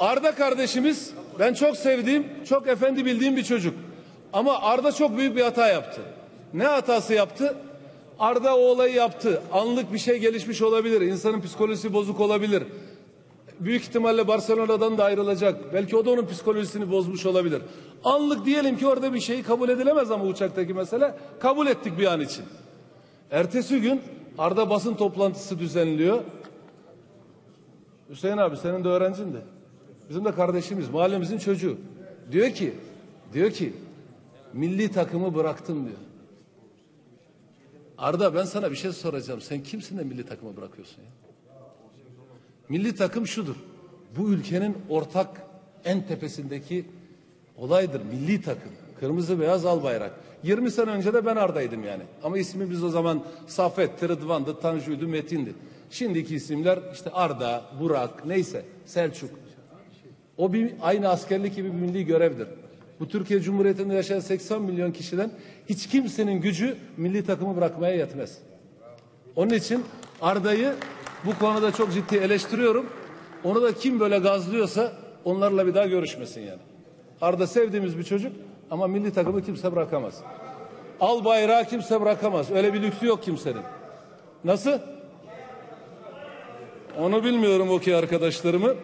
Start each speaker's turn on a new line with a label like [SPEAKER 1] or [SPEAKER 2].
[SPEAKER 1] Arda kardeşimiz ben çok sevdiğim, çok efendi bildiğim bir çocuk. Ama Arda çok büyük bir hata yaptı. Ne hatası yaptı? Arda o olayı yaptı. Anlık bir şey gelişmiş olabilir. İnsanın psikolojisi bozuk olabilir. Büyük ihtimalle Barcelona'dan da ayrılacak. Belki o da onun psikolojisini bozmuş olabilir. Anlık diyelim ki orada bir şey kabul edilemez ama uçaktaki mesele kabul ettik bir an için. Ertesi gün Arda basın toplantısı düzenliyor. Hüseyin abi senin de öğrencin de. Bizim de kardeşimiz, mahallemizin çocuğu. Diyor ki, diyor ki milli takımı bıraktım diyor. Arda ben sana bir şey soracağım. Sen kimsin de milli takımı bırakıyorsun ya? Milli takım şudur. Bu ülkenin ortak en tepesindeki olaydır. Milli takım. Kırmızı beyaz al bayrak. 20 sene önce de ben Arda'ydım yani. Ama ismimiz o zaman Safet, Rıdvan'dı, Tanju'ydu, Metin'di. Şimdiki isimler işte Arda, Burak, neyse Selçuk. O bir aynı askerlik gibi bir milli görevdir. Bu Türkiye Cumhuriyeti'nde yaşayan 80 milyon kişiden hiç kimsenin gücü milli takımı bırakmaya yetmez. Onun için Arda'yı bu konuda çok ciddi eleştiriyorum. Onu da kim böyle gazlıyorsa onlarla bir daha görüşmesin yani. Arda sevdiğimiz bir çocuk ama milli takımı kimse bırakamaz. Al bayrağı kimse bırakamaz. Öyle bir lüksü yok kimsenin. Nasıl? Onu bilmiyorum o ki arkadaşlarımı.